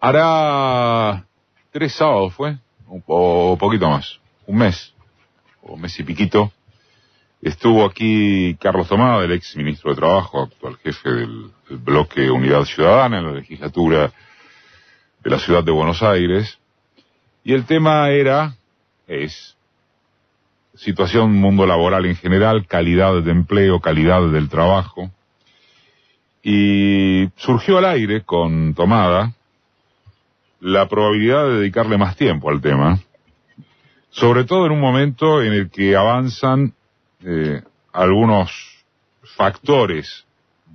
Hará tres sábados, ¿fue? O poquito más. Un mes. O mes y piquito. Estuvo aquí Carlos Tomada, el ex ministro de Trabajo, actual jefe del bloque Unidad Ciudadana en la legislatura de la ciudad de Buenos Aires. Y el tema era, es, situación mundo laboral en general, calidad de empleo, calidad del trabajo. Y surgió al aire con Tomada la probabilidad de dedicarle más tiempo al tema, sobre todo en un momento en el que avanzan eh, algunos factores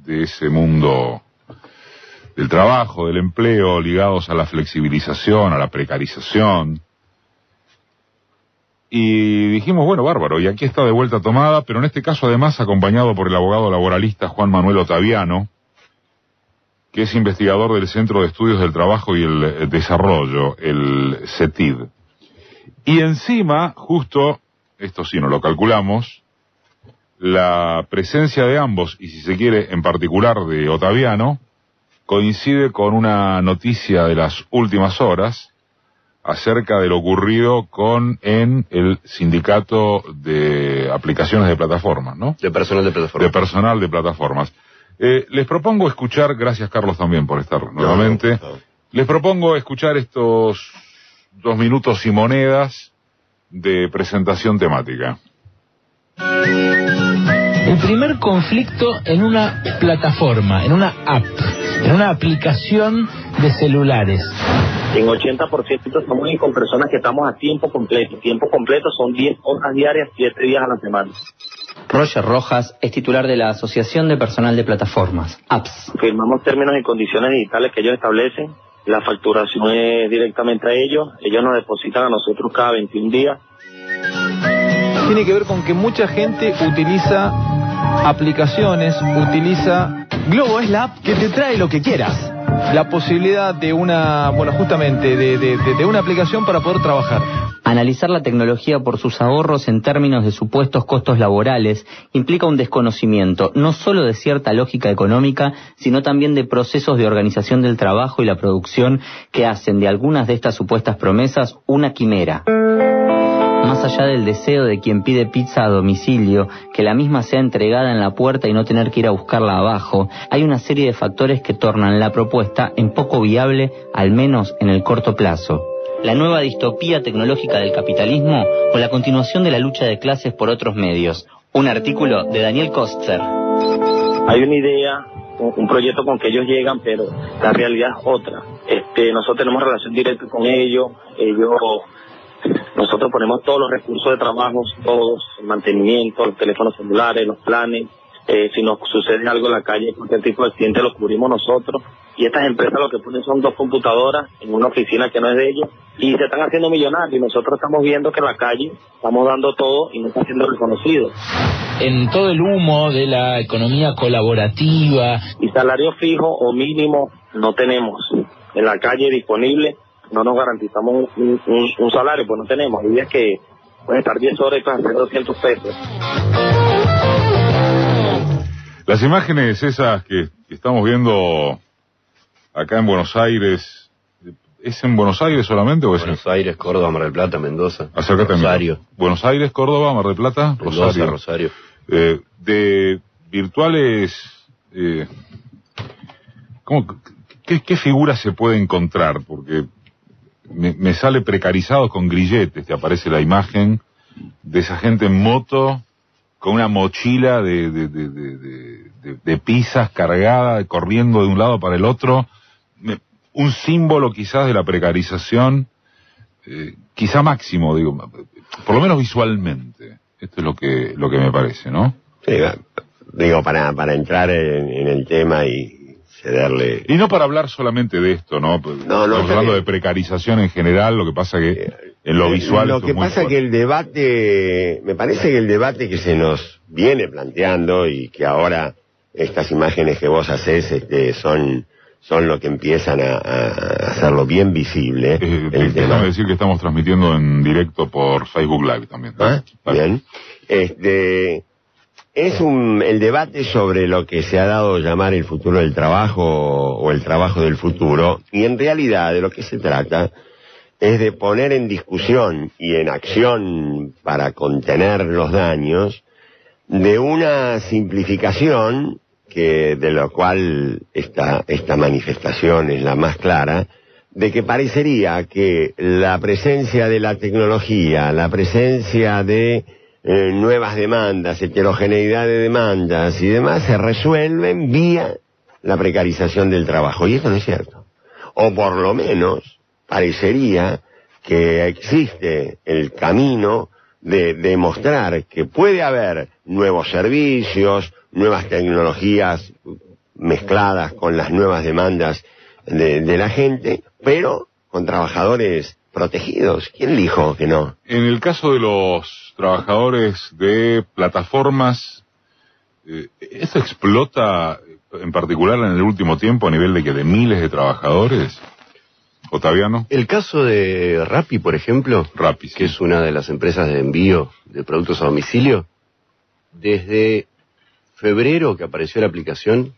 de ese mundo del trabajo, del empleo, ligados a la flexibilización, a la precarización. Y dijimos, bueno, bárbaro, y aquí está de vuelta tomada, pero en este caso además acompañado por el abogado laboralista Juan Manuel Otaviano, que es investigador del Centro de Estudios del Trabajo y el Desarrollo, el CETID. Y encima, justo, esto sí no lo calculamos, la presencia de ambos, y si se quiere en particular de Otaviano, coincide con una noticia de las últimas horas acerca de lo ocurrido con en el sindicato de aplicaciones de plataformas, ¿no? De personal de plataformas. De personal de plataformas. Eh, les propongo escuchar, gracias Carlos también por estar nuevamente, no, no. les propongo escuchar estos dos minutos y monedas de presentación temática. El primer conflicto en una plataforma, en una app, en una aplicación de celulares. En 80% estamos con personas que estamos a tiempo completo. Tiempo completo son 10 horas diarias, 7 días a la semana. Roger Rojas es titular de la Asociación de Personal de Plataformas, APS. Firmamos términos y condiciones digitales que ellos establecen. La facturación es directamente a ellos. Ellos nos depositan a nosotros cada 21 días. Tiene que ver con que mucha gente utiliza aplicaciones, utiliza... Globo es la app que te trae lo que quieras. La posibilidad de una, bueno, justamente, de, de, una aplicación para poder trabajar. Analizar la tecnología por sus ahorros en términos de supuestos costos laborales implica un desconocimiento no solo de cierta lógica económica, sino también de procesos de organización del trabajo y la producción que hacen de algunas de estas supuestas promesas una quimera. Allá del deseo de quien pide pizza a domicilio, que la misma sea entregada en la puerta y no tener que ir a buscarla abajo, hay una serie de factores que tornan la propuesta en poco viable, al menos en el corto plazo la nueva distopía tecnológica del capitalismo o la continuación de la lucha de clases por otros medios. Un artículo de Daniel Kostzer. Hay una idea, un proyecto con que ellos llegan, pero la realidad es otra. Este, nosotros tenemos relación directa con ellos, ellos, nosotros ponemos todos los recursos de trabajo, todos, el mantenimiento, los teléfonos celulares, los planes, eh, si nos sucede algo en la calle, cualquier tipo de accidente lo cubrimos nosotros. Y estas empresas lo que ponen son dos computadoras en una oficina que no es de ellos y se están haciendo millonarios. Y nosotros estamos viendo que en la calle estamos dando todo y no está siendo reconocido. En todo el humo de la economía colaborativa. Y salario fijo o mínimo no tenemos. En la calle disponible no nos garantizamos un, un, un salario, pues no tenemos. Hay días que pueden estar 10 horas y pueden hacer 200 pesos. Las imágenes esas que, que, estamos viendo acá en Buenos Aires, ¿es en Buenos Aires solamente o es Buenos en... Aires, Córdoba, Mar del Plata, Mendoza. Acércate Rosario. Buenos Aires, Córdoba, Mar del Plata, Mendoza, Rosario. Rosario. Eh, de virtuales, eh, ¿cómo, qué, ¿qué figura se puede encontrar? Porque me, me sale precarizado con grilletes, te aparece la imagen de esa gente en moto con una mochila de, de, de, de, pizzas cargada, corriendo de un lado para el otro, un símbolo quizás de la precarización, eh, quizá máximo, digo, por lo menos visualmente. Esto es lo que, lo que me parece, ¿no? Sí, digo, para, para entrar en, en el tema y Y no para hablar solamente de esto, ¿no? No, no. Estamos hablando de precarización en general, lo que pasa que en lo visual... Lo que pasa es que el debate, me parece que el debate que se nos viene planteando y que ahora estas imágenes que vos haces este, son son lo que empiezan a, a hacerlo bien visible. Eh, el decir que estamos transmitiendo en directo por Facebook Live también. ¿Ah? Bien. Este, es un, el debate sobre lo que se ha dado llamar el futuro del trabajo o el trabajo del futuro, y en realidad de lo que se trata es de poner en discusión y en acción para contener los daños de una simplificación que de lo cual esta, esta manifestación es la más clara, de que parecería que la presencia de la tecnología, la presencia de eh, nuevas demandas, heterogeneidad de demandas y demás se resuelven vía la precarización del trabajo. Y esto no es cierto. O por lo menos parecería que existe el camino de demostrar que puede haber nuevos servicios, nuevas tecnologías mezcladas con las nuevas demandas de, de la gente, pero con trabajadores protegidos. ¿Quién dijo que no? En el caso de los trabajadores de plataformas, eh, ¿eso explota en particular en el último tiempo a nivel de que de miles de trabajadores? Otaviano, El caso de Rappi, por ejemplo, Rappi, sí. que es una de las empresas de envío de productos a domicilio, desde febrero que apareció la aplicación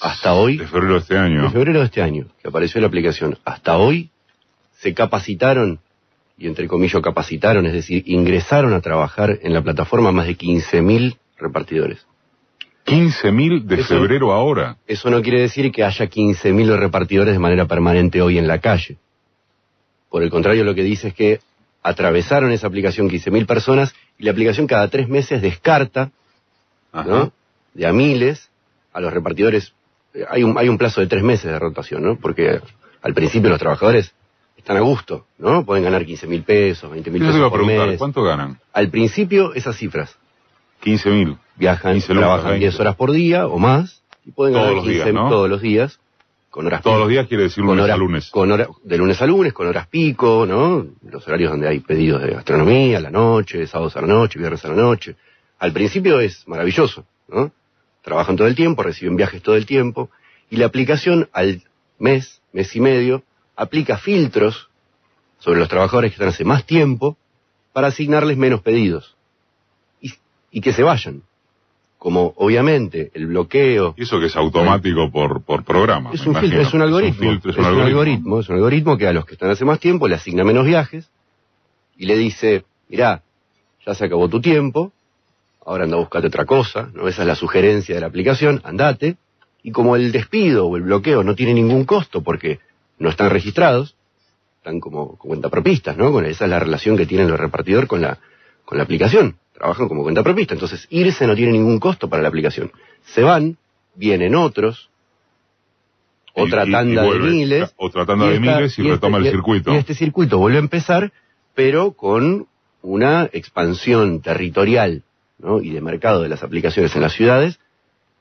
hasta hoy, de febrero de este año. de febrero de este año que apareció la aplicación hasta hoy, se capacitaron, y entre comillas capacitaron, es decir, ingresaron a trabajar en la plataforma más de 15.000 repartidores. 15.000 de Eso- febrero ahora. Eso no quiere decir que haya 15.000 repartidores de manera permanente hoy en la calle. Por el contrario, lo que dice es que atravesaron esa aplicación 15.000 personas y la aplicación cada tres meses descarta. ¿no? de a miles a los repartidores. Eh, Hay un, hay un plazo de tres meses de rotación, ¿no? Porque al principio los trabajadores están a gusto, ¿no? Pueden ganar 15.000 pesos, 20.000 Yo te iba pesos a por preguntar, mes. ¿cuánto ganan? Al principio esas cifras. 15.000. Viajan, 15 lucas, trabajan 20. 10 horas por día o más y pueden Todos ganar los días, 15 ¿no? todos los días con horas Todos pico. los días quiere decir lunes horas, a lunes. con hora- de lunes a lunes, con horas pico, ¿no? Los horarios donde hay pedidos de gastronomía, la noche, sábados a la noche, viernes a la noche. Al principio es maravilloso, ¿no? Trabajan todo el tiempo, reciben viajes todo el tiempo, y la aplicación al mes, mes y medio, aplica filtros sobre los trabajadores que están hace más tiempo para asignarles menos pedidos. Y, y que se vayan. Como obviamente el bloqueo Y eso que es automático por, por programa. es un filtro, es un algoritmo. filtro, es un algoritmo. es un algoritmo que a los que están hace más tiempo le asigna menos viajes y le dice, mirá, ya se acabó tu tiempo, ahora anda a buscarte otra cosa, ¿no? Esa es la sugerencia de la aplicación, andate. Y como el despido o el bloqueo no tiene ningún costo porque no están registrados, están como cuentapropistas, ¿no? Con esa es la relación que tiene el repartidor con la, con la aplicación. Trabajan como cuentapropista. Entonces, irse no tiene ningún costo para la aplicación. Se van, vienen otros, otra y- y tanda vuelve, de miles. Otra tanda de esta- miles y, este- retoma el circuito. Y este circuito vuelve a empezar, pero con una expansión territorial ¿no? y de mercado de las aplicaciones en las ciudades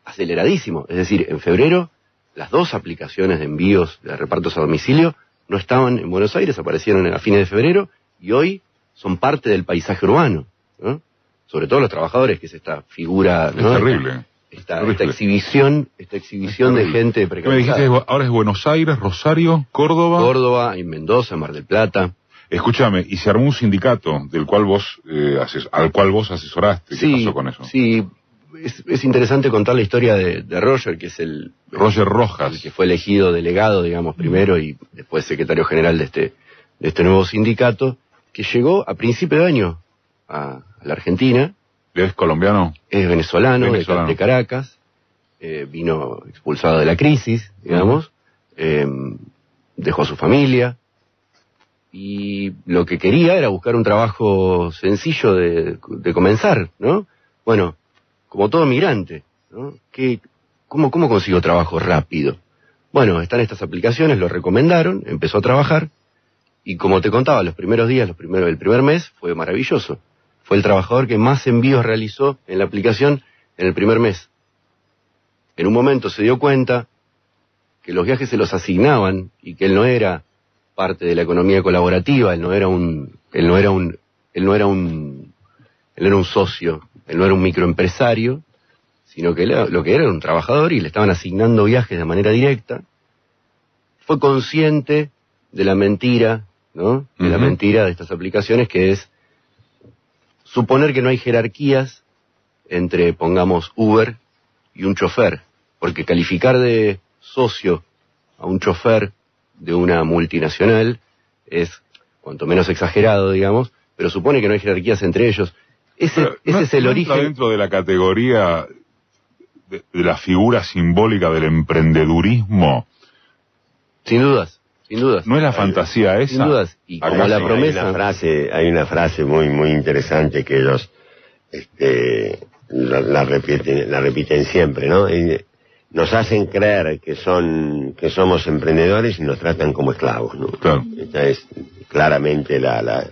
aceleradísimo. Es decir, en febrero las dos aplicaciones de envíos de repartos a domicilio no estaban en Buenos Aires, aparecieron a fines de febrero y hoy son parte del paisaje urbano. ¿no? Sobre todo los trabajadores, que es esta figura, es terrible. esta, esta exhibición, esta exhibición de gente ¿Qué me dijiste? precarizada. Ahora es Buenos Aires, Rosario, Córdoba. Córdoba, en Mendoza, en Mar del Plata. Escúchame, y se armó un sindicato del cual vos, eh, ases- al cual vos asesoraste. ¿Qué pasó con eso? Sí, es, es interesante contar la historia de, de Roger, que es el, Roger Rojas. el que fue elegido delegado, digamos, primero y después secretario general de este, de este nuevo sindicato, que llegó a principio de año a, a la Argentina, ¿Es colombiano? es venezolano, de- Venezolano. De, Caracas, eh, vino expulsado de la crisis, digamos, eh, dejó a su familia y lo que quería era buscar un trabajo sencillo de, de comenzar, ¿no? Bueno, como todo migrante, ¿no? ¿Qué, cómo, ¿Cómo consiguió trabajo rápido? Bueno, están estas aplicaciones, lo recomendaron, empezó a trabajar y como te contaba, los primeros días, los primeros, el primer mes fue maravilloso. Fue el trabajador que más envíos realizó en la aplicación en el primer mes. En un momento se dio cuenta que los viajes se los asignaban y que él no era parte de la economía colaborativa, él no era un, él no era un, él no era un, él no era un socio, él no era un microempresario, sino que él lo que era era un trabajador y le estaban asignando viajes de manera directa. Fue consciente de la mentira, ¿no? De la mentira de estas aplicaciones que es suponer que no hay jerarquías entre, pongamos, Uber y un chofer, porque calificar de socio a un chofer de una multinacional es cuanto menos exagerado, digamos, pero supone que no hay jerarquías entre ellos. Ese, Pero, ese ¿no- es el no origen. entra dentro de la categoría de, de la figura simbólica del emprendedurismo. Sin dudas, sin dudas. ¿No es la fantasía esa? Sin dudas. Y Acá como la sí, Hay promesa. una frase, hay una frase muy, muy interesante que ellos este, la, la repiten, la repiten siempre, ¿no? Y nos hacen creer que son, que somos emprendedores y nos tratan como esclavos, ¿no? Claro. Esta es claramente la, la,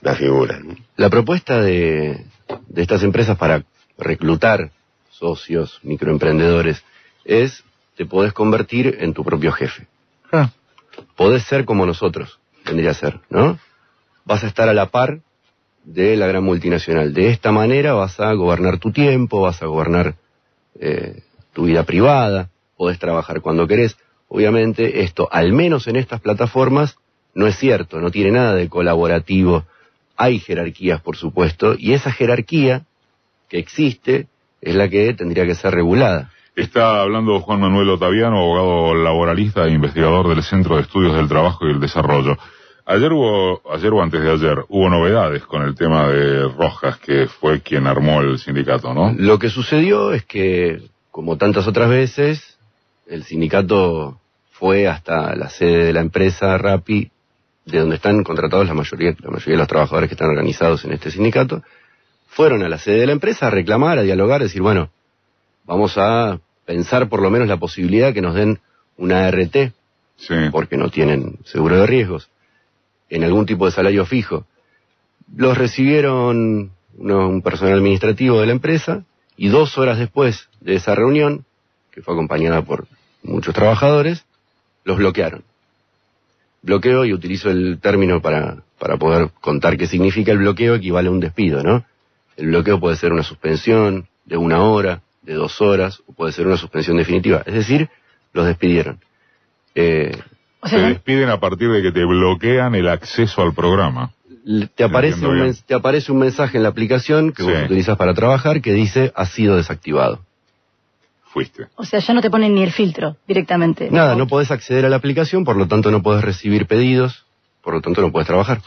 la figura. ¿no? La propuesta de, de estas empresas para reclutar socios, microemprendedores, es te podés convertir en tu propio jefe. Ah, Podés ser como nosotros, tendría a ser, ¿no? Vas a estar a la par de la gran multinacional. De esta manera vas a gobernar tu tiempo, vas a gobernar eh, tu vida privada, podés trabajar cuando querés. Obviamente esto, al menos en estas plataformas, no es cierto, no tiene nada de colaborativo. Hay jerarquías, por supuesto, y esa jerarquía que existe es la que tendría que ser regulada. Está hablando Juan Manuel Otaviano, abogado laboralista e investigador del Centro de Estudios del Trabajo y el Desarrollo. Ayer hubo, ayer o antes de ayer, hubo novedades con el tema de Rojas, que fue quien armó el sindicato, ¿no? Lo que sucedió es que, como tantas otras veces, el sindicato fue hasta la sede de la empresa Rappi, de donde están contratados la mayoría, la mayoría de los trabajadores que están organizados en este sindicato, fueron a la sede de la empresa a reclamar, a dialogar, a decir, bueno, vamos a pensar por lo menos la posibilidad que nos den una RT, Sí. porque no tienen seguro de riesgos, en algún tipo de salario fijo. Los recibieron uno- un personal administrativo de la empresa y dos horas después de esa reunión, que fue acompañada por muchos trabajadores, los bloquearon. Bloqueo, y utilizo el término para, para poder contar qué significa el bloqueo, equivale a un despido, ¿no? El bloqueo puede ser una suspensión de una hora, de dos horas, o puede ser una suspensión definitiva. Es decir, los despidieron. Eh, O Te sea, ¿no? despiden a partir de que te bloquean el acceso al programa. te aparece, un te aparece un mensaje en la aplicación que Sí. vos utilizas para trabajar que dice ha sido desactivado. Fuiste. o sea, ya no te ponen ni el filtro directamente. Nada, no podés acceder a la aplicación, por lo tanto no podés recibir pedidos, por lo tanto no podés trabajar.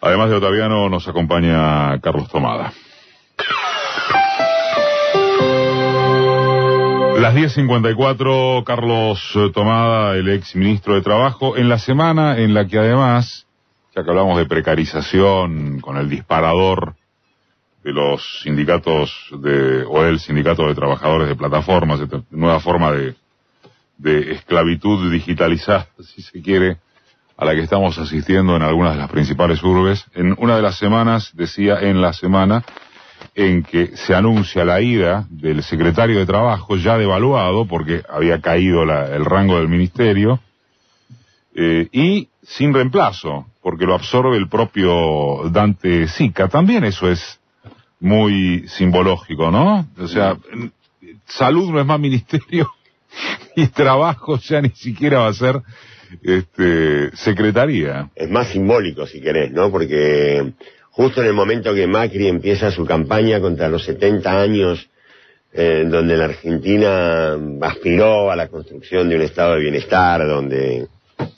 Además de Otaviano, nos acompaña Carlos Tomada. Las 10.54, Carlos Tomada, el ex ministro de Trabajo, en la semana en la que además, ya que hablamos de precarización con el disparador los sindicatos de, o el sindicato de trabajadores de plataformas, esta nueva forma de, esclavitud digitalizada, si se quiere, a la que estamos asistiendo en algunas de las principales urbes. En una de las semanas, decía en la semana, en que se anuncia la ida del secretario de Trabajo, ya devaluado, porque había caído el rango del ministerio, eh, y sin reemplazo, porque lo absorbe el propio Dante Sica. También eso es muy simbológico, ¿no? O sea, salud no es más ministerio y trabajo ya ni siquiera va a ser este, secretaría. Es más simbólico, si querés, ¿no? Porque justo en el momento que Macri empieza su campaña contra los 70 años, eh, donde la Argentina aspiró a la construcción de un estado de bienestar, donde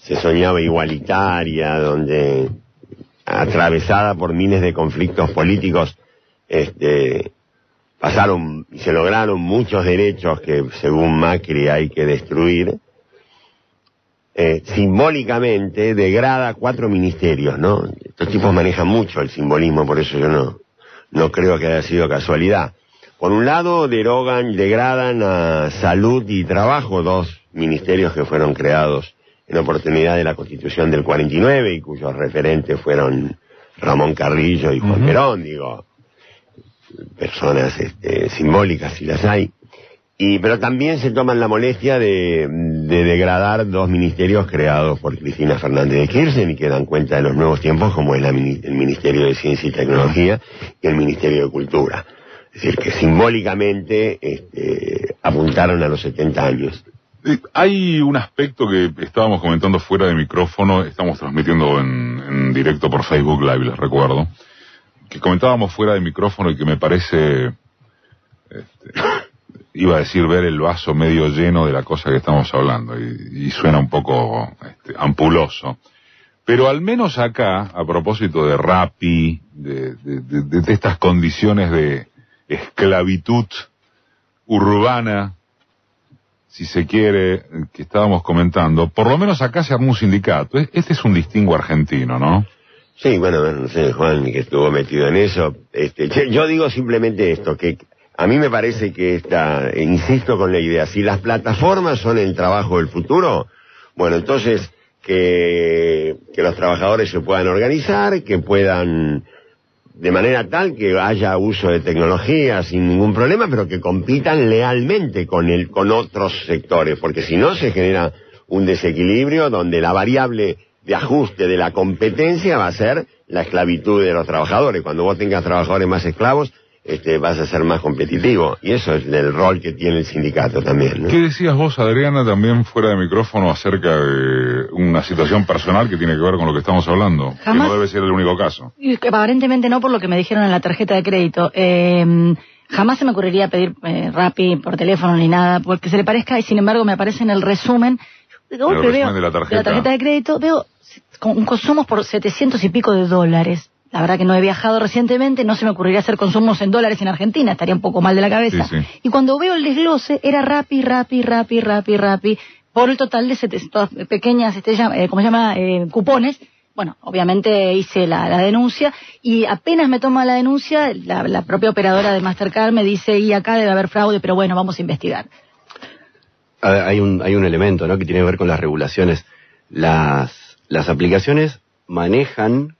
se soñaba igualitaria, donde atravesada por miles de conflictos políticos, este, pasaron y se lograron muchos derechos que según Macri hay que destruir, eh, simbólicamente degrada cuatro ministerios, ¿no? Estos tipos manejan mucho el simbolismo, por eso yo no, no creo que haya sido casualidad. Por un lado, derogan, degradan a salud y trabajo, dos ministerios que fueron creados en oportunidad de la constitución del 49 y cuyos referentes fueron Ramón Carrillo y Juan Perón, digo, personas este, simbólicas si las hay. Y, pero también se toman la molestia de, de degradar dos ministerios creados por Cristina Fernández de Kirchner y que dan cuenta de los nuevos tiempos, como es el Ministerio de Ciencia y Tecnología y el Ministerio de Cultura. Es decir, que simbólicamente este, apuntaron a los 70 años. Hay un aspecto que estábamos comentando fuera de micrófono, estamos transmitiendo en, en directo por Facebook Live, les recuerdo, que comentábamos fuera de micrófono y que me parece este, iba a decir ver el vaso medio lleno de la cosa que estamos hablando y, suena un poco este, ampuloso. Pero al menos acá, a propósito de Rappi, de- de estas condiciones de esclavitud urbana, si se quiere, que estábamos comentando, por lo menos acá se armó un sindicato. E- Este es un distingo argentino, ¿no? Sí, bueno, no sé, Juan, que estuvo metido en eso. Este, yo, digo simplemente esto, que a mí me parece que esta, insisto con la idea, si las plataformas son el trabajo del futuro, bueno, entonces que, que los trabajadores se puedan organizar, que puedan de manera tal que haya uso de tecnología sin ningún problema, pero que compitan lealmente con el, con otros sectores, porque si no se genera un desequilibrio donde la variable de ajuste de la competencia va a ser la esclavitud de los trabajadores. Cuando vos tengas trabajadores más esclavos, este, vas a ser más competitivo. Y eso es el rol que tiene el sindicato también. ¿no? ¿Qué decías vos, Adriana, también fuera de micrófono acerca de una situación personal que tiene que ver con lo que estamos hablando? Jamás. Que no debe ser el único caso. Y Aparentemente no por lo que me dijeron en la tarjeta de crédito. Eh, jamás se me ocurriría pedir eh, Rappi por teléfono ni nada, porque se le parezca, y sin embargo me aparece en el resumen. De golpe resumen veo de la tarjeta. de crédito, veo con- consumos por 700 y pico de dólares. La verdad que no he viajado recientemente, no se me ocurriría hacer consumos en dólares en Argentina, estaría un poco mal de la cabeza. Sí, sí. Y cuando veo el desglose, era Rappi, Rappi, Rappi, Rappi, Rappi, por el total de 700 pequeñas, este, eh, ¿cómo se llama? Eh, cupones. Bueno, obviamente hice la, la denuncia y apenas me toma la denuncia, la, la propia operadora de Mastercard me dice, y acá debe haber fraude, pero bueno, vamos a investigar. A ver, hay un, hay un elemento ¿no? que tiene que ver con las regulaciones. Las, las aplicaciones manejan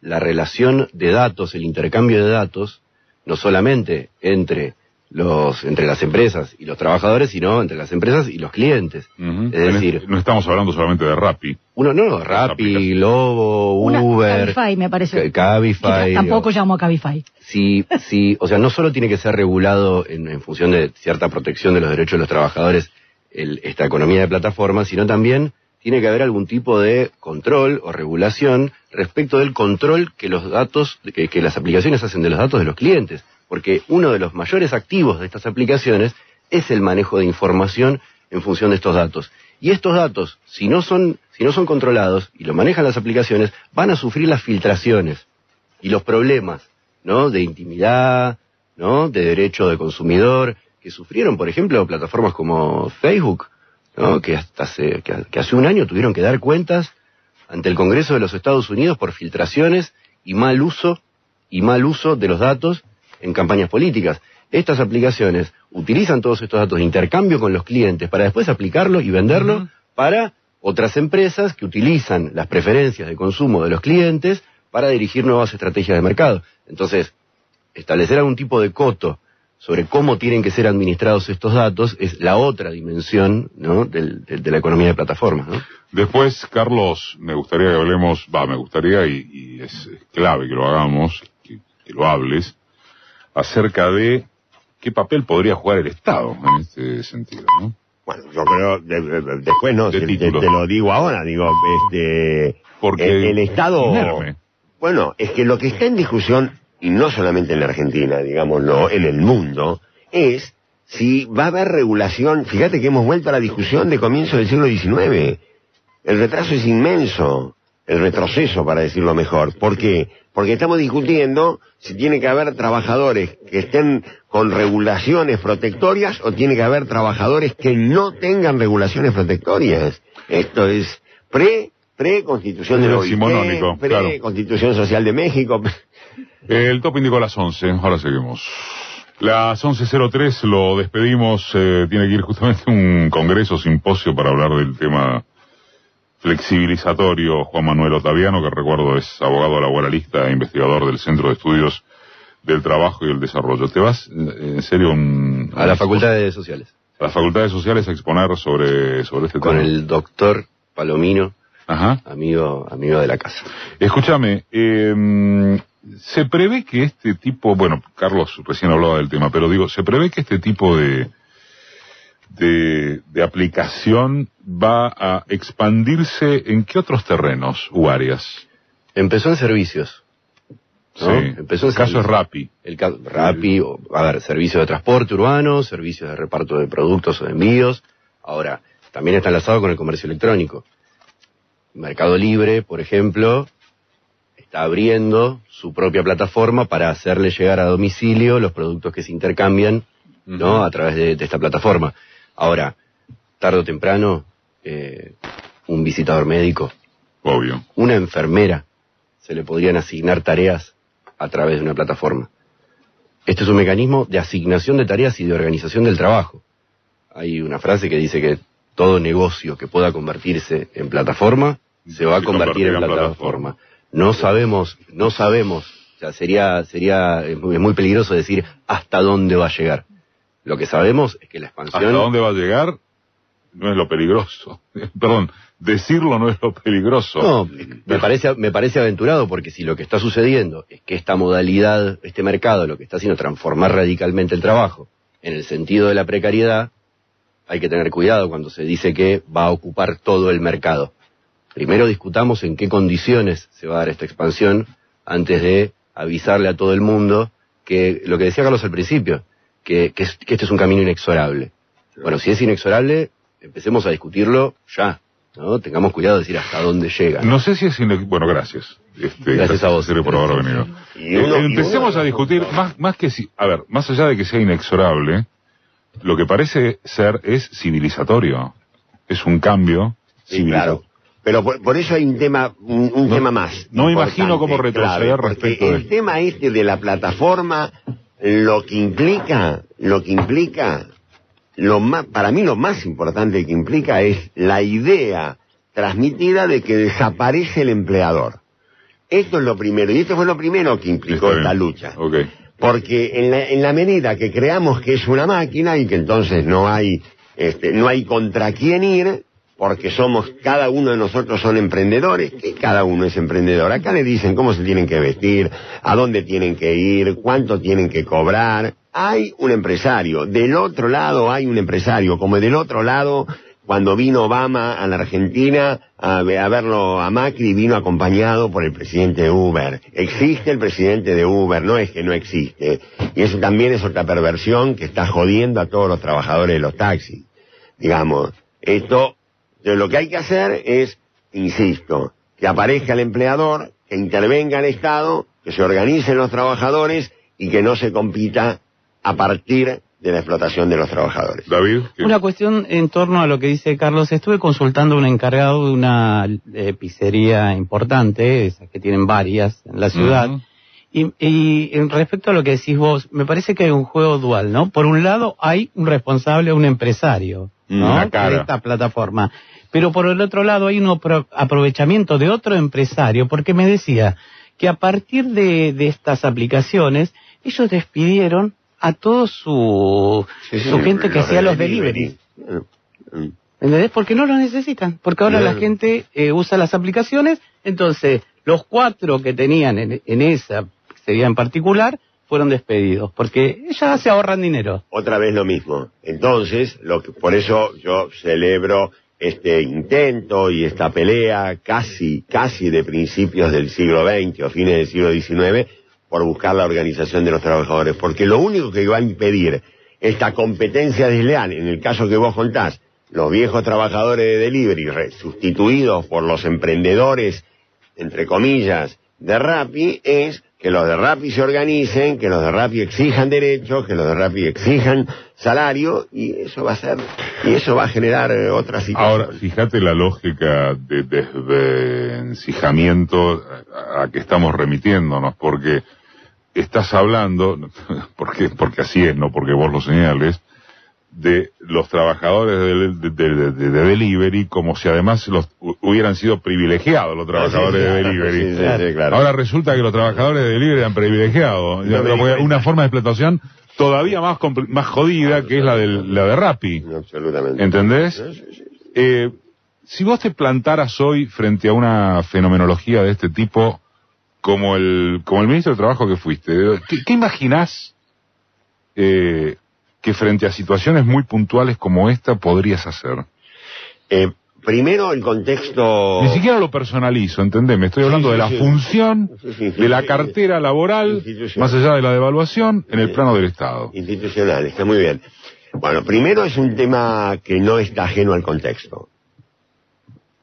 la relación de datos, el intercambio de datos, no solamente entre los entre las empresas y los trabajadores, sino entre las empresas y los clientes. Es decir, no estamos hablando solamente de Rappi. uno no, Rappi. Lobo, Una Uber, Cabify, me parece. Ca- Cabify. Tampoco o- llamo a Cabify. si, si, o sea, no solo tiene que ser regulado en, en función de cierta protección de los derechos de los trabajadores el- esta economía de plataformas, sino también tiene que haber algún tipo de control o regulación respecto del control que los datos, que, que las aplicaciones hacen de los datos de los clientes. Porque uno de los mayores activos de estas aplicaciones es el manejo de información en función de estos datos. Y estos datos, si no son, si no son controlados y lo manejan las aplicaciones, van a sufrir las filtraciones y los problemas, ¿no? De intimidad, ¿no? De derecho de consumidor, que sufrieron, por ejemplo, plataformas como Facebook, ¿no? Que hasta hace, que, que hace un año tuvieron que dar cuentas ante el Congreso de los Estados Unidos por filtraciones y mal uso, y mal uso de los datos en campañas políticas. Estas aplicaciones utilizan todos estos datos de intercambio con los clientes para después aplicarlo y venderlo para otras empresas que utilizan las preferencias de consumo de los clientes para dirigir nuevas estrategias de mercado. Entonces, establecer algún tipo de coto sobre cómo tienen que ser administrados estos datos es la otra dimensión ¿no? del- del- de la economía de plataformas. ¿no? Después, Carlos, me gustaría que hablemos, va, me gustaría y, y es clave que lo hagamos, que, que lo hables, acerca de qué papel podría jugar el Estado en este sentido, ¿no? Bueno, yo creo, de- de- de- después no, De te, lo digo ahora, digo, este, Porque el, el Estado, bueno, es que lo que está en discusión, y no solamente en la Argentina, digámoslo, en el mundo, es si va a haber regulación, fíjate que hemos vuelto a la discusión de comienzo del siglo XIX, el retraso es inmenso, el retroceso para decirlo mejor, ¿por qué? Porque estamos discutiendo si tiene que haber trabajadores que estén con regulaciones protectorias o tiene que haber trabajadores que no tengan regulaciones protectorias. Esto es pre, pre-constitución de claro. pre-constitución social de México. El top indicó las 11, ahora seguimos. Las 11.03 lo despedimos, eh, tiene que ir justamente un congreso, simposio para hablar del tema flexibilizatorio Juan Manuel Otaviano, que recuerdo es abogado laboralista e investigador del Centro de Estudios del Trabajo y el Desarrollo. ¿Te vas en serio un- A la Facultad de Sociales. a las facultades sociales a exponer sobre, sobre este Con tema? el doctor Palomino, Ajá. amigo, amigo de la casa. Escúchame, eh, se prevé que este tipo, bueno, Carlos recién hablaba del tema, pero digo, se prevé que este tipo de, de, de aplicación va a expandirse en qué otros terrenos u áreas. Empezó en servicios. ¿no? Sí. Empezó el en caso es servicio. Rappi. El ca- Rappi, o- a ver, servicios de transporte urbano, servicios de reparto de productos o de envíos. Ahora, también está enlazado con el comercio electrónico. Mercado Libre, por ejemplo, está abriendo su propia plataforma para hacerle llegar a domicilio los productos que se intercambian, ¿no? A través de, de esta plataforma. Ahora, tarde o temprano, eh, un visitador médico, Obvio. una enfermera, se le podrían asignar tareas a través de una plataforma. Este es un mecanismo de asignación de tareas y de organización del trabajo. Hay una frase que dice que todo negocio que pueda convertirse en plataforma se va a convertir en plataforma. No sabemos, no sabemos, o sea, sería, sería, es muy, es muy peligroso decir hasta dónde va a llegar. Lo que sabemos es que la expansión... ¿Hasta dónde va a llegar? No es lo peligroso. Perdón, decirlo no es lo peligroso. No, me parece, me parece aventurado porque si lo que está sucediendo es que esta modalidad, este mercado, lo que está haciendo es transformar radicalmente el trabajo en el sentido de la precariedad, hay que tener cuidado cuando se dice que va a ocupar todo el mercado. Primero discutamos en qué condiciones se va a dar esta expansión antes de avisarle a todo el mundo que lo que decía Carlos al principio, que, que, es- que este es un camino inexorable. Bueno, si es inexorable, empecemos a discutirlo ya. ¿no? Tengamos cuidado de decir hasta dónde llega. No sé si es... ine- Bueno, gracias. Este, Gracias a vos. Por haber venido. Uno- Eh, empecemos uno- a discutir, más, más que si... A ver, más allá de que sea inexorable, lo que parece ser es civilizatorio. Es un cambio Sí, claro. Pero por, por eso hay un tema, un, un No- tema más. no me imagino cómo retroceder respecto de El tema este de la plataforma, lo que implica, lo que implica, lo más, para mí lo más importante que implica es la idea transmitida de que desaparece el empleador. Esto es lo primero, y esto fue lo primero que implicó esta lucha. Porque en la, en la medida que creamos que es una máquina y que entonces no hay, este, no hay contra quién ir, porque somos, cada uno de nosotros son emprendedores, que cada uno es emprendedor. Acá le dicen cómo se tienen que vestir, a dónde tienen que ir, cuánto tienen que cobrar. Hay un empresario, del otro lado hay un empresario, como del otro lado, cuando vino Obama a la Argentina a, a verlo a Macri, vino acompañado por el presidente de Uber. Existe el presidente de Uber, no es que no existe. Y eso también es otra perversión que está jodiendo a todos los trabajadores de los taxis. Digamos, esto, de lo que hay que hacer es, insisto, que aparezca el empleador, que intervenga el Estado, que se organicen los trabajadores y que no se compita a partir de la explotación de los trabajadores. David. ¿qué- Una cuestión en torno a lo que dice Carlos. Estuve consultando a un encargado de una eh, pizzería importante, esas que tienen varias en la ciudad. Y, y en respecto a lo que decís vos, me parece que hay un juego dual, ¿no? Por un lado hay un responsable, un empresario, ¿no? Una cara. De esta plataforma. Pero por el otro lado hay un apro- aprovechamiento de otro empresario, porque me decía que a partir de, de estas aplicaciones, ellos despidieron a toda su, Sí, sí, su gente que los hacía los delivery. deliveries. Mm. ¿Entendés? Porque no lo necesitan. Porque ahora Claro. la gente eh, usa las aplicaciones. Entonces, los cuatro que tenían en, en esa sería en particular fueron despedidos. Porque ya se ahorran dinero. otra vez lo mismo. Entonces, lo que, por eso yo celebro este intento y esta pelea casi, casi de principios del siglo XX o fines del siglo XIX por buscar la organización de los trabajadores. Porque lo único que va a impedir esta competencia desleal, en el caso que vos contás, los viejos trabajadores de delivery sustituidos por los emprendedores, entre comillas, de Rappi, es que los de Rappi se organicen, que los de Rappi exijan derechos, que los de Rappi exijan salario, y eso va a ser, y eso va a generar eh, otra situación. Ahora, fíjate la lógica de desvencijamiento a, que estamos remitiéndonos, porque estás hablando, porque, porque así es, no porque vos lo señales, de los trabajadores de, de- de- de- de delivery como si además los hubieran sido privilegiados los trabajadores de delivery. sí, sí, sí, claro. Ahora resulta que los trabajadores de delivery eran privilegiados. Una forma de explotación todavía más, compl- más jodida que es la, del, la de Rappi. Absolutamente. ¿Entendés? Sí, sí, sí. Eh, si vos te plantaras hoy frente a una fenomenología de este tipo, como el, como el ministro de Trabajo que fuiste, ¿qué, qué imaginás eh, que frente a situaciones muy puntuales como esta podrías hacer? Eh, primero el contexto... Ni siquiera lo personalizo, ¿entendés? Me estoy hablando Sí, de la sí. función de la cartera laboral, más allá de la devaluación, en el plano del Estado. institucional, está muy bien. Bueno, primero es un tema que no está ajeno al contexto.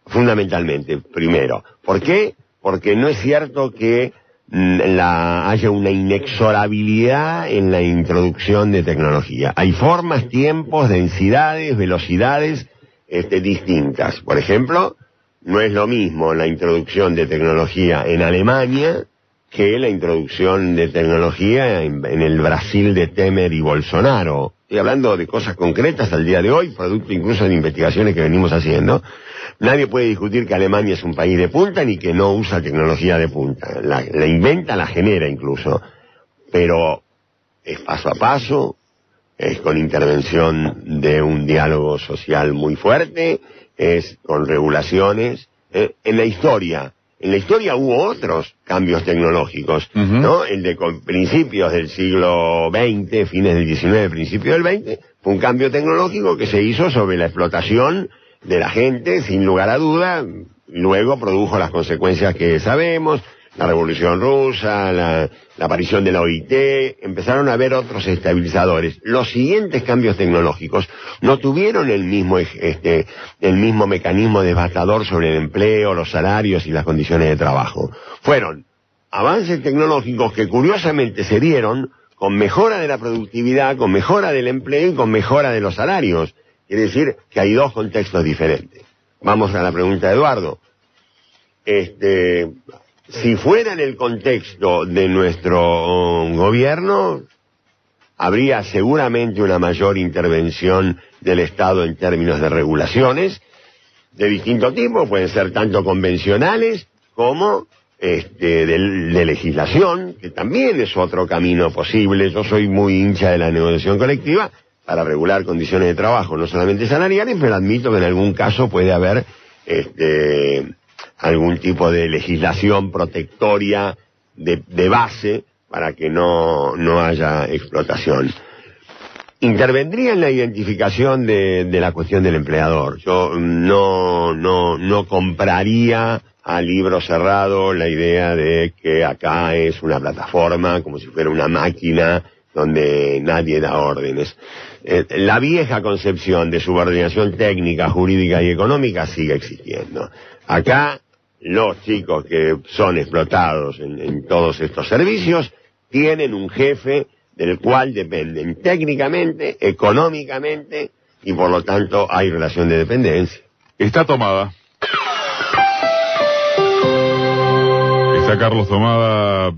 Fundamentalmente, primero. ¿Por qué? Porque no es cierto que la, haya una inexorabilidad en la introducción de tecnología. Hay formas, tiempos, densidades, velocidades este, distintas. Por ejemplo, no es lo mismo la introducción de tecnología en Alemania que la introducción de tecnología en, en el Brasil de Temer y Bolsonaro. Estoy hablando de cosas concretas al día de hoy, producto incluso de investigaciones que venimos haciendo. Nadie puede discutir que Alemania es un país de punta ni que no usa tecnología de punta. La, la inventa, la genera incluso. Pero es paso a paso, es con intervención de un diálogo social muy fuerte, es con regulaciones. Eh, en la historia, en la historia hubo otros cambios tecnológicos. ¿no? El de con- principios del siglo XX, fines del XIX, principios del XX, fue un cambio tecnológico que se hizo sobre la explotación de la gente, sin lugar a duda, luego produjo las consecuencias que sabemos, la revolución rusa, la, la aparición de la OIT, empezaron a haber otros estabilizadores. Los siguientes cambios tecnológicos no tuvieron el mismo, este, el mismo mecanismo devastador sobre el empleo, los salarios y las condiciones de trabajo. Fueron avances tecnológicos que curiosamente se dieron con mejora de la productividad, con mejora del empleo y con mejora de los salarios. Quiere decir que hay dos contextos diferentes. Vamos a la pregunta de Eduardo. Este, si fuera en el contexto de nuestro um, gobierno, habría seguramente una mayor intervención del Estado en términos de regulaciones de distinto tipo, pueden ser tanto convencionales como este, de, de legislación, que también es otro camino posible. Yo soy muy hincha de la negociación colectiva para regular condiciones de trabajo, no solamente salariales, pero admito que en algún caso puede haber este, algún tipo de legislación protectoria de, de base para que no, no haya explotación. Intervendría en la identificación de, de la cuestión del empleador. Yo no, no, no compraría a libro cerrado la idea de que acá es una plataforma como si fuera una máquina donde nadie da órdenes. Eh, la vieja concepción de subordinación técnica, jurídica y económica sigue existiendo. Acá los chicos que son explotados en, en todos estos servicios tienen un jefe del cual dependen técnicamente, económicamente y por lo tanto hay relación de dependencia. Está tomada. Está Carlos Tomada.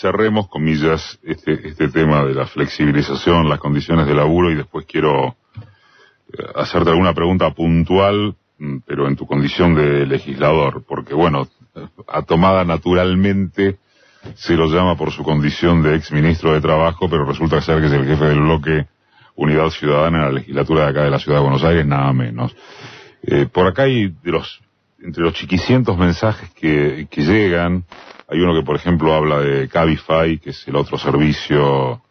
Cerremos, comillas, este, este tema de la flexibilización, las condiciones de laburo y después quiero eh, hacerte alguna pregunta puntual, mm, pero en tu condición de legislador, porque bueno, a Tomada naturalmente se lo llama por su condición de ex ministro de Trabajo, pero resulta ser que es el jefe del bloque Unidad Ciudadana en la legislatura de acá de la Ciudad de Buenos Aires, nada menos. Eh, por acá hay de los, entre los chiquicientos mensajes que, llegan, hay uno que por ejemplo habla de Cabify, que es el otro servicio,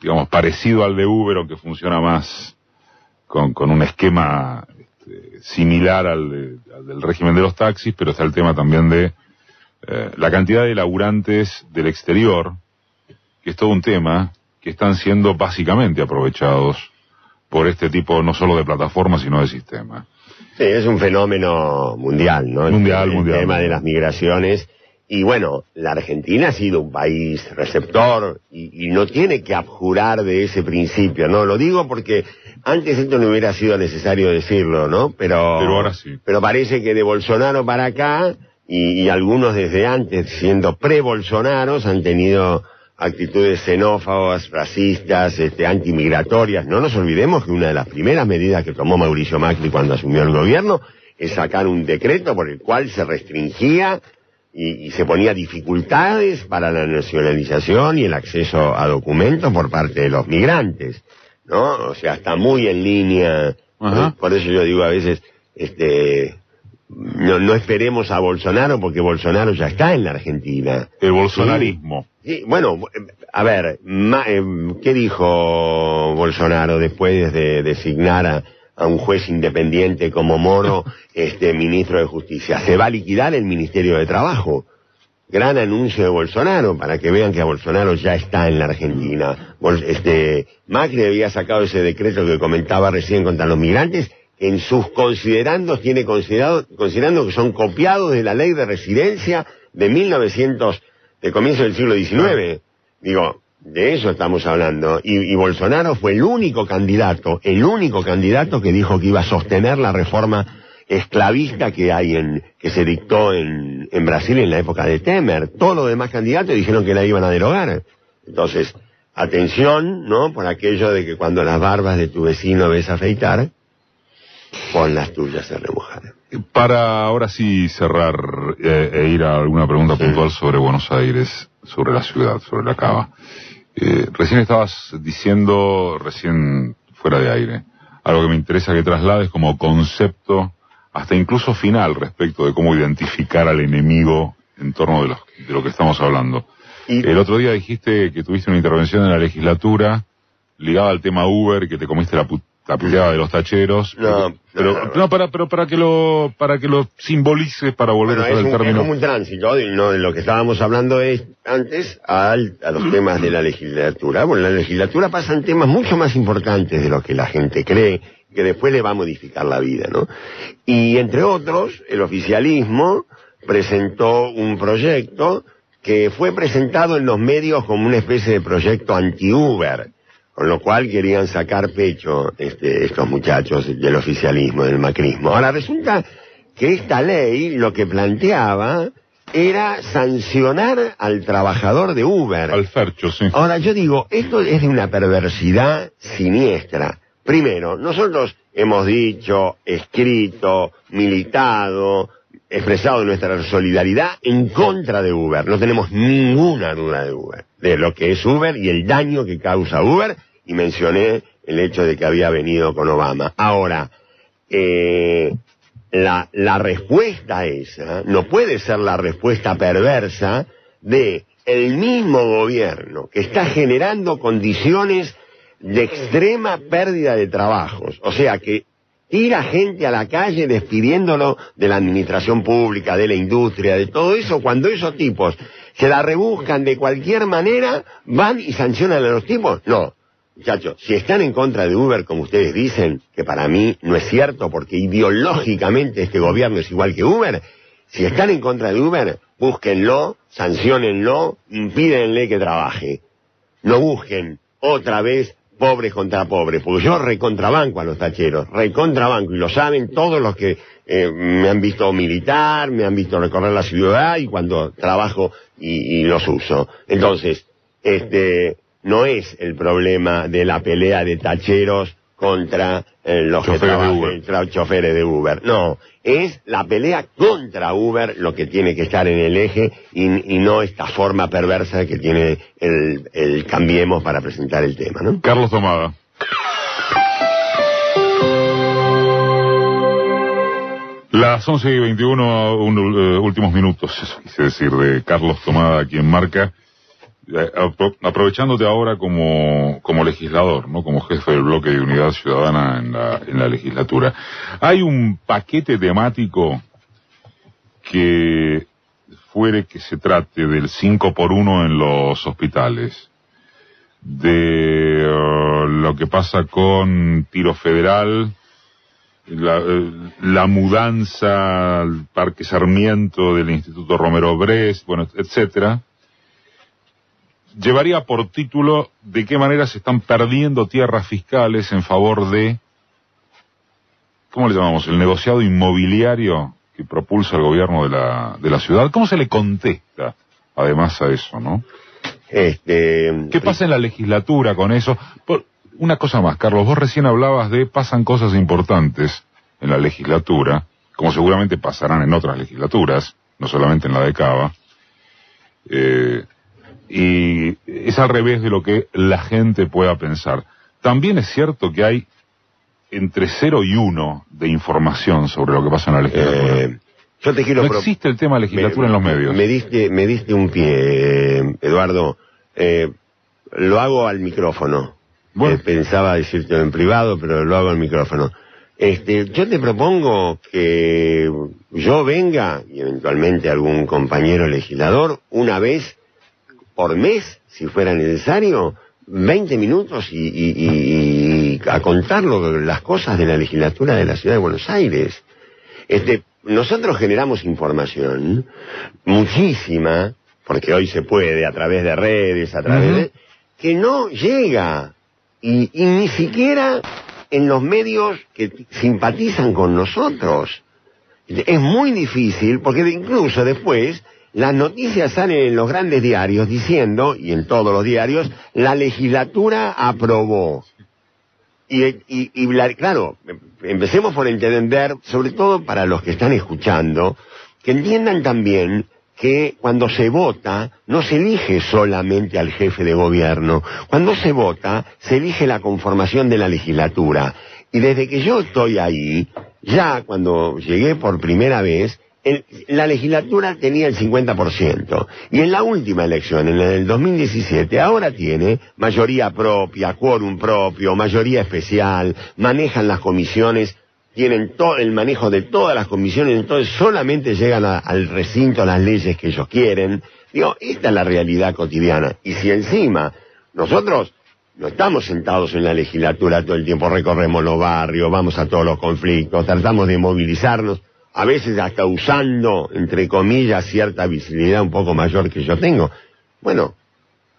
digamos, parecido al de Uber, aunque funciona más con, con un esquema este, similar al, de- al del régimen de los taxis, pero está el tema también de eh, la cantidad de laburantes del exterior, que es todo un tema, que están siendo básicamente aprovechados por este tipo no solo de plataformas, sino de sistemas. Sí, es un fenómeno mundial, ¿no? El- Mundial, el, mundial. tema de las migraciones. Y bueno, la Argentina ha sido un país receptor y, y no tiene que abjurar de ese principio, ¿no? Lo digo porque antes esto no hubiera sido necesario decirlo, ¿no? Pero, Pero ahora sí. Pero parece que de Bolsonaro para acá y, y algunos desde antes, siendo pre-Bolsonaros, han tenido actitudes xenófobas, racistas, este, antimigratorias. No nos olvidemos que una de las primeras medidas que tomó Mauricio Macri cuando asumió el gobierno es sacar un decreto por el cual se restringía y, y se ponía dificultades para la nacionalización y el acceso a documentos por parte de los migrantes, ¿no? O sea, está muy en línea. Ajá. Por eso yo digo a veces, este, no, no esperemos a Bolsonaro porque Bolsonaro ya está en la Argentina. El bolsonarismo. Sí, bueno, a ver, ma- eh, ¿qué dijo Bolsonaro después de designar a, a un juez independiente como Moro, este ministro de Justicia. Se va a liquidar el Ministerio de Trabajo. Gran anuncio de Bolsonaro para que vean que a Bolsonaro ya está en la Argentina. Bol- Este, Macri había sacado ese decreto que comentaba recién contra los migrantes. En sus considerandos tiene considerado, considerando que son copiados de la ley de residencia de 1900, de comienzo del siglo XIX. Digo, de eso estamos hablando. Y, y Bolsonaro fue el único candidato, el único candidato que dijo que iba a sostener la reforma esclavista que hay en, que se dictó en, en Brasil en la época de Temer. Todos los demás candidatos dijeron que la iban a derogar. Entonces, atención, ¿no? Por aquello de que cuando las barbas de tu vecino ves afeitar, pon las tuyas a remojar. Para ahora sí cerrar eh, e ir a alguna pregunta puntual sobre Buenos Aires, sobre la ciudad, sobre la cava. Eh, recién estabas diciendo, recién fuera de aire, algo que me interesa que traslades como concepto, hasta incluso final, respecto de cómo identificar al enemigo en torno de, los- de lo que estamos hablando. Y- El otro día dijiste que tuviste una intervención en la legislatura ligada al tema Uber y que te comiste la, pu- la puteada de los tacheros. No, pero, no, no. no, para, pero para que lo, para que lo simbolices, para volver Bueno, a es, usar un, el es término. como un tránsito, de, no, de lo que estábamos hablando es, antes al- a los temas de la legislatura. Bueno, en la legislatura pasan temas mucho más importantes de lo que la gente cree, que después le va a modificar la vida, ¿no? Y entre otros, el oficialismo presentó un proyecto que fue presentado en los medios como una especie de proyecto anti-Uber, con lo cual querían sacar pecho este, estos muchachos del oficialismo, del macrismo. Ahora resulta que esta ley lo que planteaba era sancionar al trabajador de Uber. Al Fercho, sí. Ahora yo digo, esto es de una perversidad siniestra. Primero, nosotros hemos dicho, escrito, militado, expresado nuestra solidaridad en contra de Uber. No tenemos ninguna duda de Uber, de lo que es Uber y el daño que causa Uber. Y mencioné el hecho de que había venido con Obama. Ahora, eh, la, la respuesta esa no puede ser la respuesta perversa de el mismo gobierno que está generando condiciones de extrema pérdida de trabajos. O sea que tira gente a la calle despidiéndolo de la administración pública, de la industria, de todo eso, cuando esos tipos se la rebuscan de cualquier manera, van y sancionan a los tipos. No, Muchachos, si están en contra de Uber, como ustedes dicen, que para mí no es cierto, porque ideológicamente este gobierno es igual que Uber, si están en contra de Uber, búsquenlo, sancionenlo, impídenle que trabaje. No busquen otra vez pobres contra pobres, porque yo recontrabanco a los tacheros, recontrabanco, y lo saben todos los que eh, me han visto militar, me han visto recorrer la ciudad y cuando trabajo y, y los uso. Entonces, este, no es el problema de la pelea de tacheros contra eh, los que Choferes de trabajan, Uber. tra- choferes de Uber. No, es la pelea contra Uber lo que tiene que estar en el eje y, y no esta forma perversa que tiene el, el Cambiemos para presentar el tema, ¿no? Carlos Tomada. Las 11 y 21, un- eh, últimos minutos, eso quise decir, de Carlos Tomada, quien marca, eh, apro- aprovechándote ahora como, como legislador, ¿no? Como jefe del bloque de unidad ciudadana en la, en la legislatura. Hay un paquete temático que fuere que se trate del 5 por 1 en los hospitales, de eh, lo que pasa con tiro federal, la, eh, la mudanza al Parque Sarmiento del Instituto Romero Brest, bueno, etcétera, llevaría por título de qué manera se están perdiendo tierras fiscales en favor de, ¿cómo le llamamos? El negociado inmobiliario que propulsa el gobierno de la, de la ciudad. ¿Cómo se le contesta además a eso, no? Este, ¿Qué pasa en la legislatura con eso? Por- una cosa más, Carlos, vos recién hablabas de pasan cosas importantes en la legislatura, como seguramente pasarán en otras legislaturas, no solamente en la de Cava. Eh, y es al revés de lo que la gente pueda pensar. También es cierto que hay entre cero y uno de información sobre lo que pasa en la legislatura. eh, yo te quiero no existe el tema legislatura me, en los medios. Me diste, me diste un pie, eh, Eduardo. Eh, lo hago al micrófono. Bueno. Eh, pensaba decirte en privado, pero lo hago al micrófono. Este, yo te propongo que yo venga, y eventualmente algún compañero legislador, una vez por mes, si fuera necesario, 20 minutos y, y- y- y a contar las cosas de la legislatura de la ciudad de Buenos Aires. Este, nosotros generamos información muchísima, porque hoy se puede a través de redes, a través de... que no llega y, y ni siquiera en los medios que simpatizan con nosotros. Es muy difícil porque incluso después las noticias salen en los grandes diarios diciendo, y en todos los diarios, la legislatura aprobó. Y, y- y la- claro, em- empecemos por entender, sobre todo para los que están escuchando, que entiendan también que cuando se vota no se elige solamente al jefe de gobierno, cuando se vota se elige la conformación de la legislatura. Y desde que yo estoy ahí, ya cuando llegué por primera vez, el- la legislatura tenía el 50%. Y en la última elección, en del 2017, ahora tiene mayoría propia, quórum propio, mayoría especial, manejan las comisiones, tienen todo el manejo de todas las comisiones, entonces solamente llegan al recinto las leyes que ellos quieren. Digo, esta es la realidad cotidiana. Y si encima nosotros no estamos sentados en la legislatura todo el tiempo, recorremos los barrios, vamos a todos los conflictos, tratamos de movilizarnos, a veces hasta usando, entre comillas, cierta visibilidad un poco mayor que yo tengo. Bueno,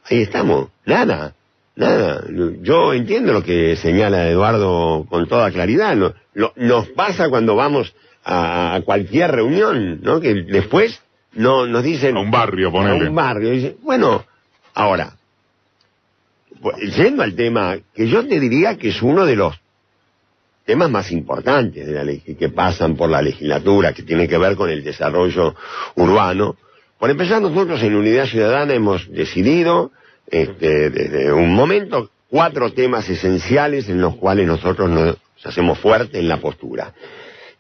ahí estamos, nada, nada. Yo entiendo lo que señala Eduardo con toda claridad. Lo- nos pasa cuando vamos a, a cualquier reunión, ¿no? Que después no nos dicen... A un barrio, A ponele. un barrio. Bueno, ahora, yendo al tema, que yo te diría que es uno de los temas más importantes de la ley, que pasan por la legislatura, que tiene que ver con el desarrollo urbano. Por empezar, nosotros en Unidad Ciudadana hemos decidido, este, desde un momento, cuatro temas esenciales en los cuales nosotros nos hacemos fuerte en la postura.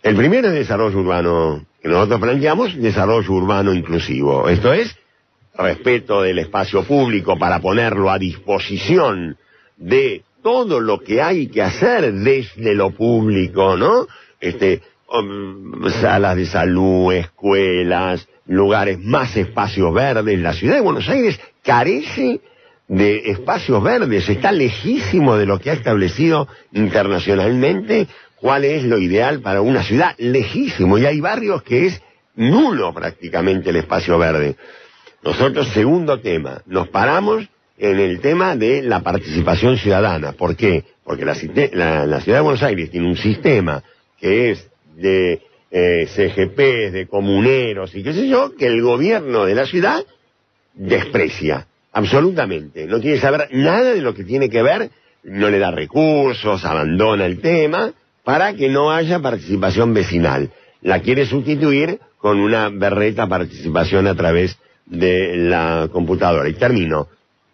El primero es desarrollo urbano que nosotros planteamos, desarrollo urbano inclusivo. Esto es, respeto del espacio público para ponerlo a disposición de todo lo que hay que hacer desde lo público, ¿no? Este, um, salas de salud, escuelas, lugares, más espacios verdes. La ciudad de Buenos Aires carece de espacios verdes, está lejísimo de lo que ha establecido internacionalmente cuál es lo ideal para una ciudad, lejísimo, y hay barrios que es nulo prácticamente el espacio verde. Nosotros, segundo tema, nos paramos en el tema de la participación ciudadana. ¿Por qué? Porque la, ciudad de Buenos Aires tiene un sistema que es de eh, CGPs, de comuneros y qué sé yo, que el gobierno de la ciudad desprecia, absolutamente. No quiere saber nada de lo que tiene que ver, no le da recursos, abandona el tema, para que no haya participación vecinal. La quiere sustituir con una berreta participación a través de la computadora. Y termino.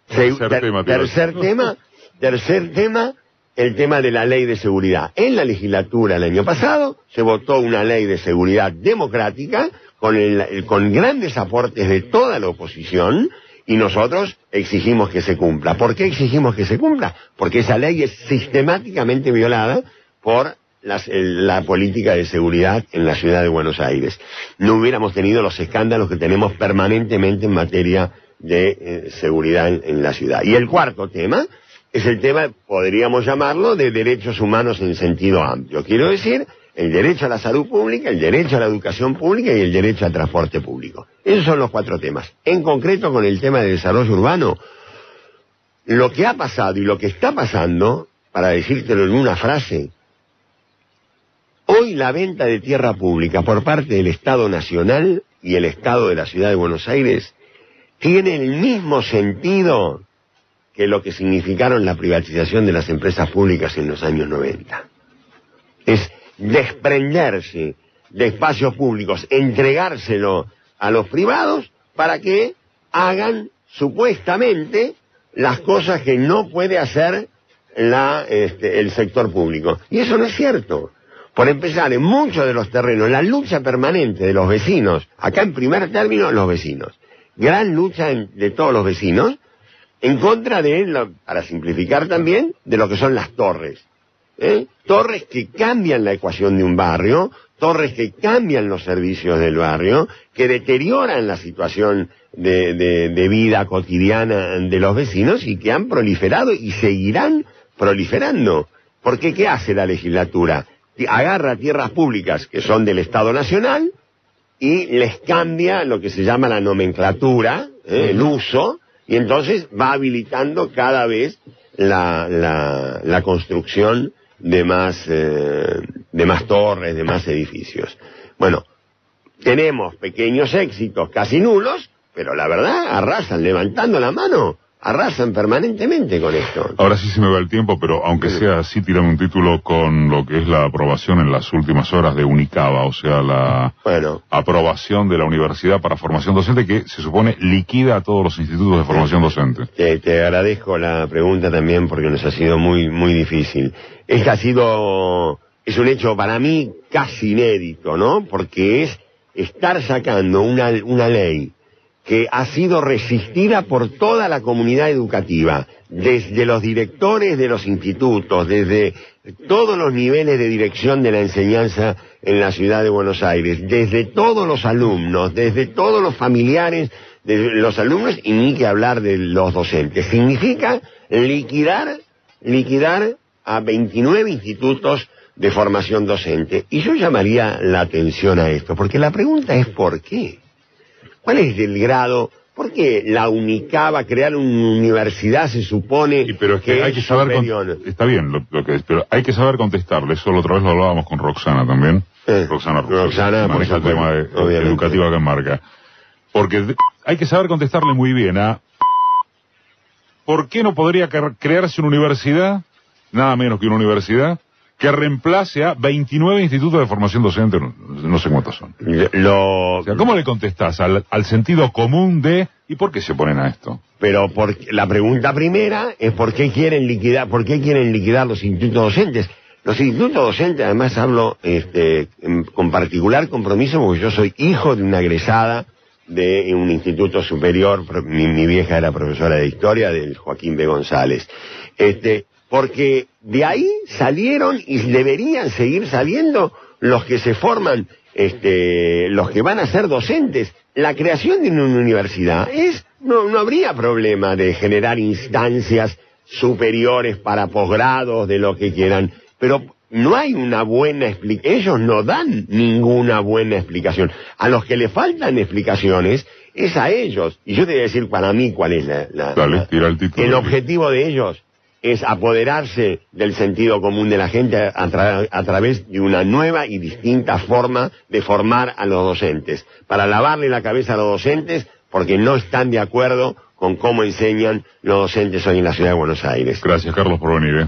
Tercer Ter- tema, tercer tema, tercer tema, el tema de la ley de seguridad. En la legislatura el año pasado se votó una ley de seguridad democrática con, el- el- con grandes aportes de toda la oposición y nosotros exigimos que se cumpla. ¿Por qué exigimos que se cumpla? Porque esa ley es sistemáticamente violada por las- el- la política de seguridad en la ciudad de Buenos Aires. No hubiéramos tenido los escándalos que tenemos permanentemente en materia de eh, seguridad en, en la ciudad. Y el cuarto tema es el tema, podríamos llamarlo, de derechos humanos en sentido amplio. Quiero decir, el derecho a la salud pública, el derecho a la educación pública y el derecho al transporte público. Esos son los cuatro temas. En concreto, con el tema de desarrollo urbano, lo que ha pasado y lo que está pasando, para decírtelo en una frase, hoy la venta de tierra pública por parte del Estado Nacional y el Estado de la Ciudad de Buenos Aires tiene el mismo sentido que lo que significaron la privatización de las empresas públicas en los años 90. Es desprenderse de espacios públicos, entregárselo a los privados para que hagan supuestamente las cosas que no puede hacer este, el sector público. Y eso no es cierto. Por empezar, en muchos de los terrenos, la lucha permanente de los vecinos, acá en primer término, los vecinos, gran lucha de todos los vecinos, en contra de, para simplificar también, de lo que son las torres. ¿eh? torres que cambian la ecuación de un barrio, torres que cambian los servicios del barrio, que deterioran la situación de, de- de vida cotidiana de los vecinos y que han proliferado y seguirán proliferando. Porque ¿qué hace la legislatura? Agarra tierras públicas que son del Estado Nacional y les cambia lo que se llama la nomenclatura, ¿eh? el uso, y entonces va habilitando cada vez la, la, la construcción de más, eh, de más torres, de más edificios. Bueno, tenemos pequeños éxitos, casi nulos, pero la verdad arrasan, levantando la mano, arrasan permanentemente con esto. Ahora sí se me va el tiempo, pero aunque sea así, tirame un título con lo que es la aprobación en las últimas horas de Unicaba, o sea, la Bueno, aprobación de la Universidad para Formación Docente que se supone liquida a todos los institutos de formación docente. te, te agradezco la pregunta también porque nos ha sido muy, muy difícil. Es que ha sido, es un hecho para mí casi inédito, ¿no? Porque es estar sacando una, una ley que ha sido resistida por toda la comunidad educativa, desde los directores de los institutos, desde todos los niveles de dirección de la enseñanza en la ciudad de Buenos Aires, desde todos los alumnos, desde todos los familiares de los alumnos y ni que hablar de los docentes. Significa liquidar, liquidar a 29 institutos de formación docente. Y yo llamaría la atención a esto, porque la pregunta es ¿por qué? ¿Cuál es el grado? ¿Por qué la UNICABA, crear una universidad, se supone pero es que, hay que saber, con- está bien lo, lo que es, pero hay que saber contestarle. Eso la otra vez lo hablábamos con Roxana también. Eh, Roxana, Roxana, por maneja el tema de- educativo acá en Marca. Porque hay que saber contestarle muy bien a ¿por qué no podría cre- crearse una universidad, nada menos que una universidad, que reemplace a 29 institutos de formación docente, no, no sé cuántos son. Lo, O sea, ¿cómo le contestás al, al sentido común de ¿y por qué se ponen a esto? Pero por, la pregunta primera es por qué quieren liquidar, por qué quieren liquidar los institutos docentes. Los institutos docentes, además hablo este, con particular compromiso porque yo soy hijo de una egresada de un instituto superior, mi vieja era profesora de historia, del Joaquín B. González. Este, porque de ahí salieron y deberían seguir saliendo los que se forman, este, los que van a ser docentes. La creación de una universidad es, no, no habría problema de generar instancias superiores para posgrados, de lo que quieran, pero no hay una buena explicación, ellos no dan ninguna buena explicación. A los que le faltan explicaciones es a ellos. Y yo te voy a decir para mí cuál es la... la- Dale, la- tira el título. el objetivo de ellos es apoderarse del sentido común de la gente a, tra- a través de una nueva y distinta forma de formar a los docentes, para lavarle la cabeza a los docentes porque no están de acuerdo con cómo enseñan los docentes hoy en la ciudad de Buenos Aires. Gracias, Carlos, por venir. ¿eh?